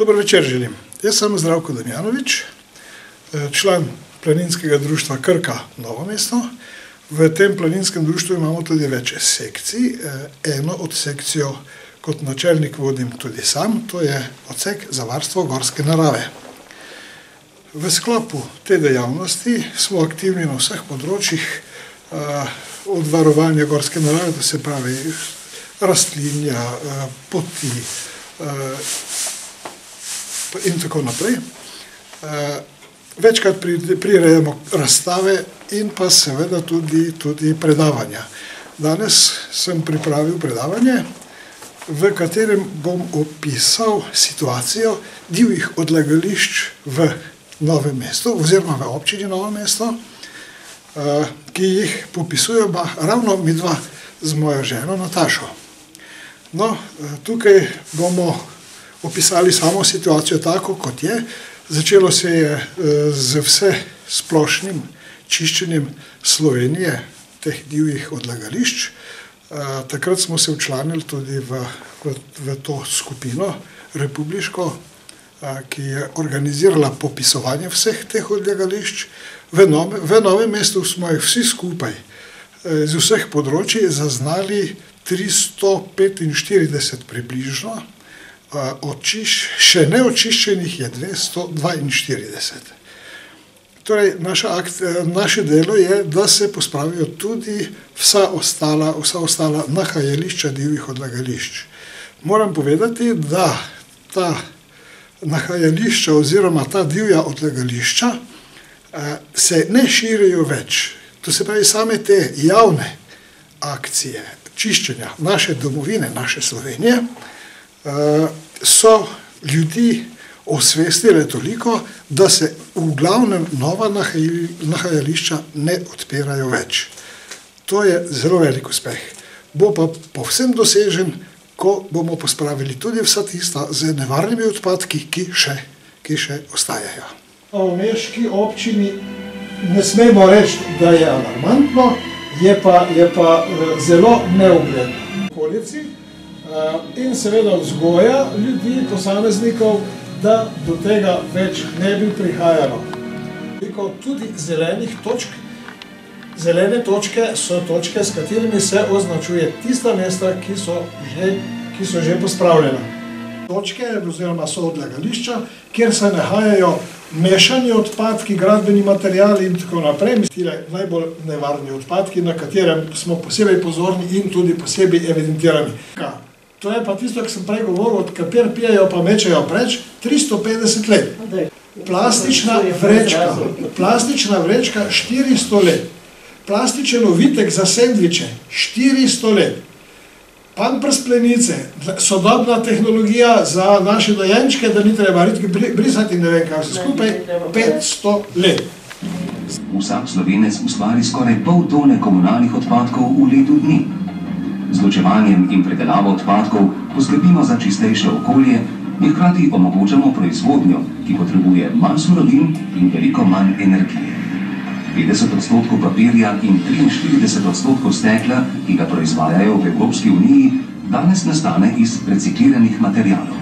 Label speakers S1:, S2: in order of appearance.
S1: Dobro večer želim. Jaz sem Zdravko Damjanovič, član planinskega društva Krka Novo mesto. V tem planinskem društvu imamo tudi več sekcij. Eno od sekcijo kot načelnik vodim tudi sam, to je odsek za varstvo gorske narave. V sklopu te dejavnosti smo aktivni na vseh področjih, od varovanja gorske narave, to se pravi rastlinja, poti, in tako naprej. Večkrat prirejamo razstave in pa seveda tudi, tudi predavanja. Danes sem pripravil predavanje, v katerem bom opisal situacijo divjih odlagališč v Novem mestu oziroma v občini Novo mesto, ki jih popisujeva ravno midva z mojo ženo Natašo. No, tukaj bomo opisali samo situacijo tako, kot je. Začelo se je z vsesplošnim čiščenjem Slovenije, teh divjih odlagališč. Takrat smo se včlanili tudi v, v to skupino republiško, ki je organizirala popisovanje vseh teh odlagališč. V v Novem mestu smo jih vsi skupaj, z vseh področij zaznali tristo petinštirideset približno, še neočiščenih je dvesto dvainštirideset. Torej naša naše delo je, da se pospravijo tudi vsa ostala, vsa ostala nahajališča divjih odlagališč. Moram povedati, da ta nahajališča oziroma ta divja odlagališča, se ne širijo več. To se pravi, same te javne akcije čiščenja naše domovine, naše Slovenije, so ljudi osvestile toliko, da se v glavnem nova nahajališča ne odpirajo več. To je zelo velik uspeh. Bo pa povsem dosežen, ko bomo pospravili tudi vsa tista z nevarnimi odpadki, ki še, ki še ostajajo. V novomeški občini ne smemo reči, da je alarmantno, je pa, je pa zelo neugledno. V okolici, in seveda vzgoja ljudi, posameznikov, da do tega več ne bi prihajalo. Veliko tudi zelenih točk. Zelene točke so točke, s katerimi se označuje tista mesta, ki so že, ki so že pospravljena. Točke oziroma soodlagališča, kjer se nahajajo mešani odpadki, gradbeni materiali in tako naprej. Tile najbolj nevarni odpadki, na katere smo posebej pozorni in tudi posebej evidentirani. To je pa tisto, ko sem prej govoril, od kapir pijejo pa mečejo preč, tristo petdeset let. Plastična vrečka, plastična vrečka štiristo let. Plastičen ovitek za sendviče štiristo let. Pampers plenice, sodobna tehnologija za naše dojenčke, da ni treba brisati in ne vem kaj vse skupaj, petsto let. Vsak Slovenec ustvari skoraj pol tone komunalnih odpadkov v letu dni. Z ločevanjem in predelavo odpadkov poskrbimo za čistejše okolje in hkrati omogočamo proizvodnjo, ki potrebuje manj surovin in veliko manj energije. Petdeset odstotkov papirja in triinštirideset odstotkov stekla, ki ga proizvajajo v Evropski uniji, danes nastane iz recikliranih materialov.